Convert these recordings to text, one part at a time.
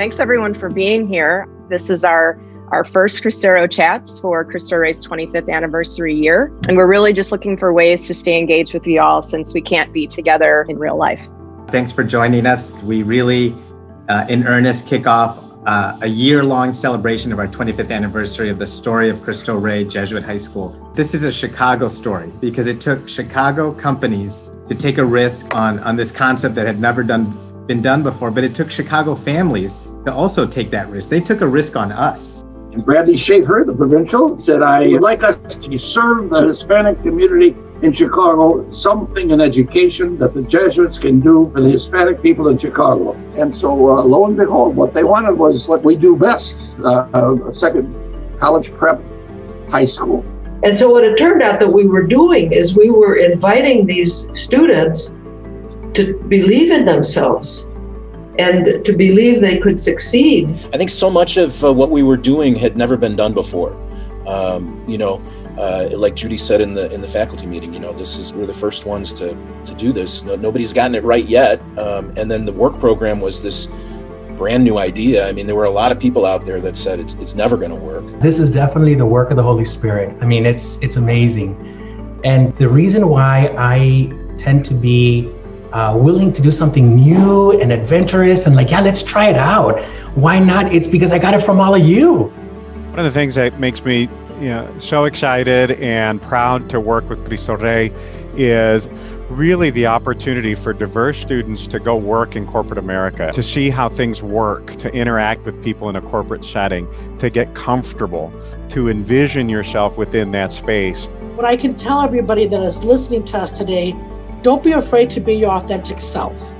Thanks everyone for being here. This is our our first Cristero chats for Cristo Rey's 25th anniversary year. And we're really just looking for ways to stay engaged with you all since we can't be together in real life. Thanks for joining us. We really, uh, in earnest, kick off uh, a year long celebration of our 25th anniversary of the story of Cristo Rey Jesuit High School. This is a Chicago story because it took Chicago companies to take a risk on, on this concept that had never done, been done before, but it took Chicago families to also take that risk. They took a risk on us. And Bradley Schaeffer, the provincial, said, I would like us to serve the Hispanic community in Chicago something in education that the Jesuits can do for the Hispanic people in Chicago. And so, uh, lo and behold, what they wanted was what we do best uh, a second college prep high school. And so, what it turned out that we were doing is we were inviting these students to believe in themselves and to believe they could succeed. I think so much of uh, what we were doing had never been done before. Um, you know, uh, like Judy said in the in the faculty meeting, you know, this is we're the first ones to to do this. No, nobody's gotten it right yet. Um, and then the work program was this brand new idea. I mean, there were a lot of people out there that said it's it's never going to work. This is definitely the work of the Holy Spirit. I mean, it's it's amazing. And the reason why I tend to be uh, willing to do something new and adventurous and like, yeah, let's try it out. Why not? It's because I got it from all of you. One of the things that makes me you know, so excited and proud to work with Cristo Rey is really the opportunity for diverse students to go work in corporate America, to see how things work, to interact with people in a corporate setting, to get comfortable, to envision yourself within that space. What I can tell everybody that is listening to us today don't be afraid to be your authentic self.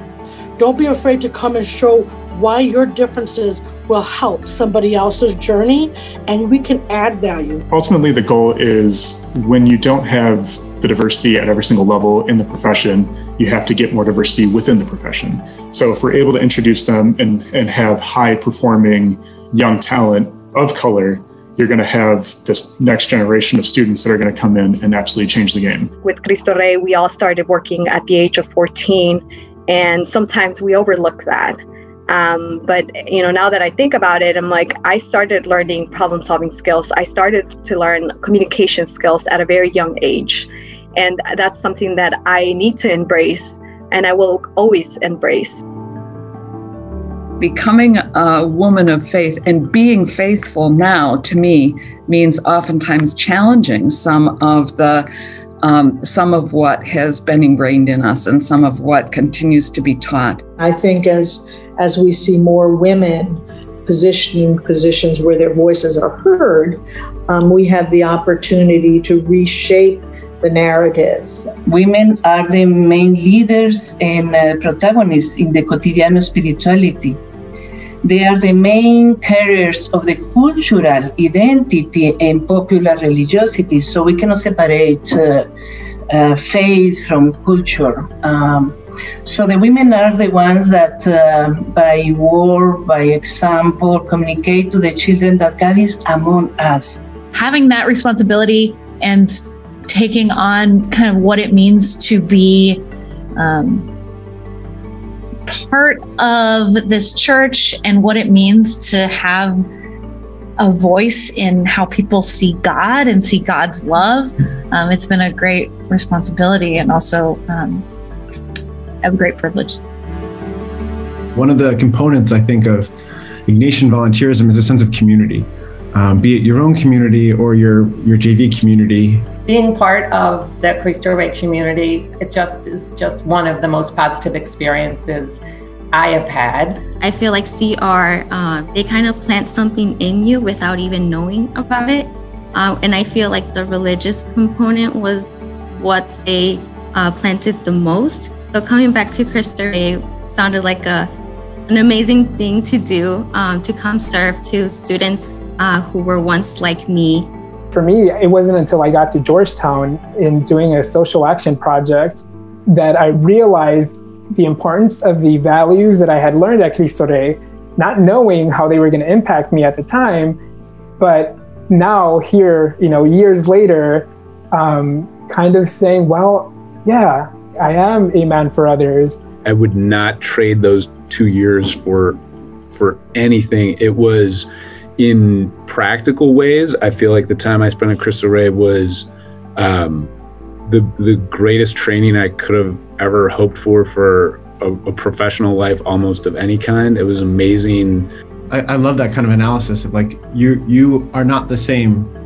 Don't be afraid to come and show why your differences will help somebody else's journey and we can add value. Ultimately, the goal is when you don't have the diversity at every single level in the profession, you have to get more diversity within the profession. So if we're able to introduce them and, and have high performing young talent of color you're going to have this next generation of students that are going to come in and absolutely change the game. With Cristo Rey, we all started working at the age of 14, and sometimes we overlook that. Um, but you know, now that I think about it, I'm like, I started learning problem-solving skills. I started to learn communication skills at a very young age, and that's something that I need to embrace, and I will always embrace becoming a woman of faith and being faithful now to me means oftentimes challenging some of the um, some of what has been ingrained in us and some of what continues to be taught. I think as as we see more women positioning positions where their voices are heard, um, we have the opportunity to reshape the narratives. Women are the main leaders and uh, protagonists in the cotidiano spirituality. They are the main carriers of the cultural identity and popular religiosity, so we cannot separate uh, uh, faith from culture. Um, so the women are the ones that, uh, by word, by example, communicate to the children that God is among us. Having that responsibility and taking on kind of what it means to be um, part of this church and what it means to have a voice in how people see God and see God's love. Um, it's been a great responsibility and also um, a great privilege. One of the components, I think, of Ignatian volunteerism is a sense of community, um, be it your own community or your, your JV community. Being part of the Cristo Rey community, it just is just one of the most positive experiences I have had. I feel like CR, uh, they kind of plant something in you without even knowing about it. Uh, and I feel like the religious component was what they uh, planted the most. So coming back to Cristo Rey sounded like a an amazing thing to do um, to come serve to students uh, who were once like me. For me, it wasn't until I got to Georgetown in doing a social action project that I realized the importance of the values that I had learned at Cristo Rey, not knowing how they were going to impact me at the time, but now here, you know, years later, um, kind of saying, well, yeah, I am a man for others. I would not trade those two years for for anything. It was in practical ways. I feel like the time I spent at Cristo Rey was um, the the greatest training I could have ever hoped for for a, a professional life, almost of any kind. It was amazing. I, I love that kind of analysis of like you you are not the same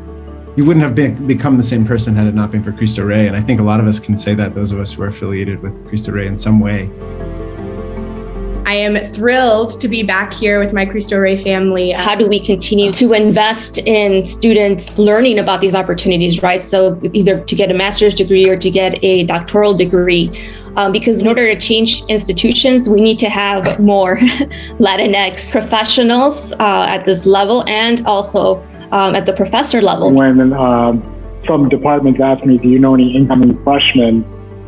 you wouldn't have been, become the same person had it not been for Cristo Rey. And I think a lot of us can say that, those of us who are affiliated with Cristo Rey in some way. I am thrilled to be back here with my Cristo Rey family. How do we continue to invest in students learning about these opportunities, right? So, either to get a master's degree or to get a doctoral degree. Um, because in order to change institutions, we need to have more Latinx professionals uh, at this level and also um, at the professor level. When um, some departments ask me, Do you know any incoming freshmen?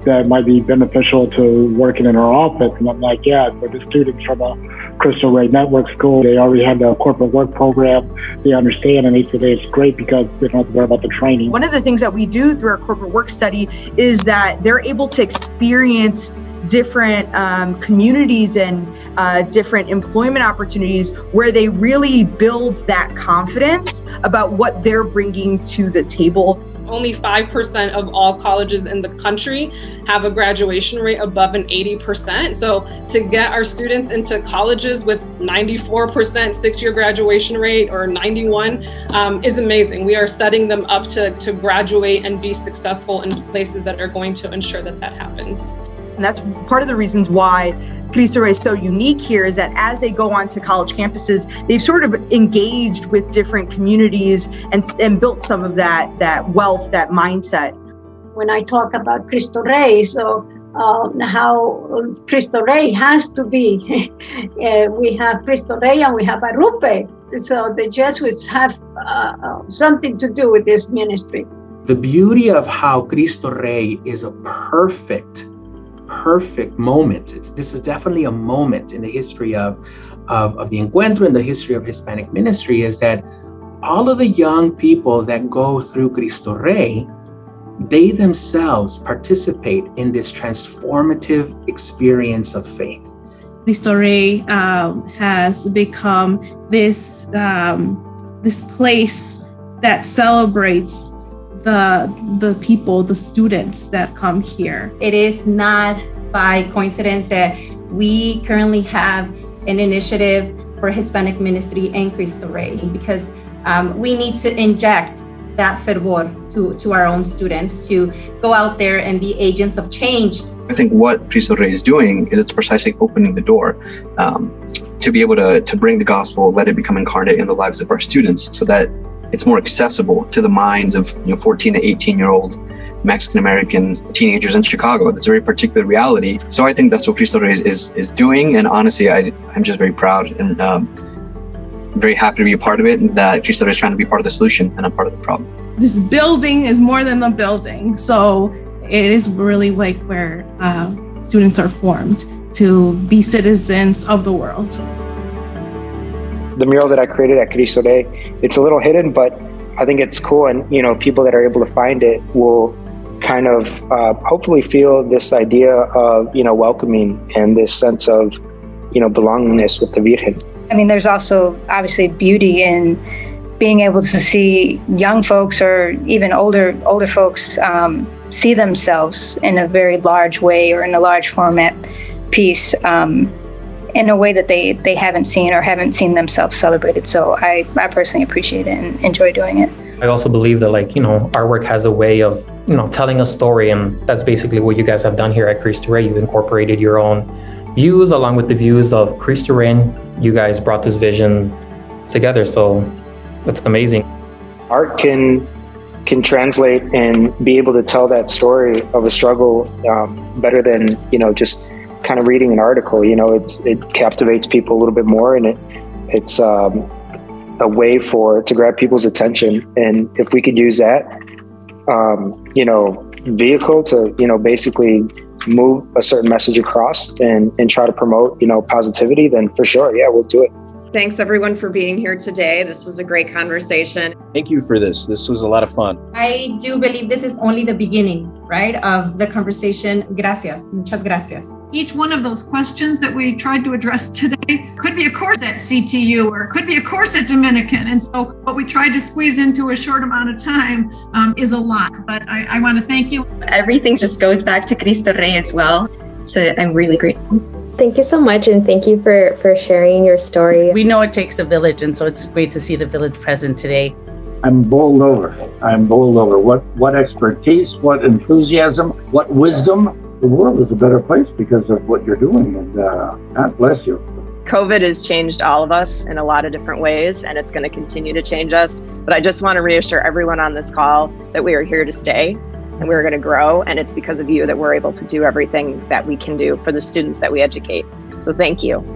That might be beneficial to working in our office. And I'm like, yeah, for the students from a Cristo Rey Network School, they already have the corporate work program. They understand, and they say it's great because they don't have to worry about the training. One of the things that we do through our corporate work study is that they're able to experience different um, communities and uh, different employment opportunities where they really build that confidence about what they're bringing to the table only 5% of all colleges in the country have a graduation rate above an 80%. So to get our students into colleges with 94% six-year graduation rate or 91 um, is amazing. We are setting them up to, to graduate and be successful in places that are going to ensure that that happens. And that's part of the reasons why Cristo Rey is so unique here is that as they go onto college campuses, they've sort of engaged with different communities and, and built some of that, that wealth, that mindset. When I talk about Cristo Rey, so uh, how Cristo Rey has to be. uh, we have Cristo Rey and we have Arrupe. So the Jesuits have uh, uh, something to do with this ministry. The beauty of how Cristo Rey is a perfect perfect moment. It's, this is definitely a moment in the history of, of, of the Encuentro, in the history of Hispanic ministry, is that all of the young people that go through Cristo Rey, they themselves participate in this transformative experience of faith. Cristo Rey um, has become this, um, this place that celebrates the the people, the students that come here. It is not by coincidence that we currently have an initiative for Hispanic ministry in Cristo Rey because um, we need to inject that fervor to, to our own students to go out there and be agents of change. I think what Cristo Rey is doing is it's precisely opening the door um, to be able to, to bring the gospel, let it become incarnate in the lives of our students so that it's more accessible to the minds of you know 14 to 18 year old Mexican American teenagers in Chicago. That's a very particular reality. So I think that's what Cristo is, is, is doing. And honestly, I, I'm just very proud and um, very happy to be a part of it and that Cristo Rey is trying to be part of the solution and I'm part of the problem. This building is more than a building. So it is really like where uh, students are formed to be citizens of the world the mural that I created at Cristo Rey. It's a little hidden, but I think it's cool. And, you know, people that are able to find it will kind of uh, hopefully feel this idea of, you know, welcoming and this sense of, you know, belongingness with the Virgen. I mean, there's also obviously beauty in being able to see young folks or even older older folks um, see themselves in a very large way or in a large format piece. Um, in a way that they they haven't seen or haven't seen themselves celebrated. So I I personally appreciate it and enjoy doing it. I also believe that like you know our work has a way of you know telling a story, and that's basically what you guys have done here at Cristo Rey. You've incorporated your own views along with the views of Cristo Rey. You guys brought this vision together, so that's amazing. Art can can translate and be able to tell that story of a struggle um, better than you know just kind of reading an article. You know, it's, it captivates people a little bit more, and it it's um, a way for to grab people's attention. And if we could use that, um, you know, vehicle to you know basically move a certain message across and and try to promote you know positivity, then for sure, yeah, we'll do it. Thanks everyone for being here today. This was a great conversation. Thank you for this. This was a lot of fun. I do believe this is only the beginning right, of the conversation. Gracias, muchas gracias. Each one of those questions that we tried to address today could be a course at CTU or could be a course at Dominican. And so what we tried to squeeze into a short amount of time um, is a lot. But I, I want to thank you. Everything just goes back to Cristo Rey as well. So I'm really grateful. Thank you so much, and thank you for for sharing your story. We know it takes a village, and so it's great to see the village present today. I'm bowled over. I'm bowled over. What what expertise, what enthusiasm, what wisdom. The world is a better place because of what you're doing, and uh, God bless you. COVID has changed all of us in a lot of different ways, and it's going to continue to change us. But I just want to reassure everyone on this call that we are here to stay and we're going to grow. And it's because of you that we're able to do everything that we can do for the students that we educate. So thank you.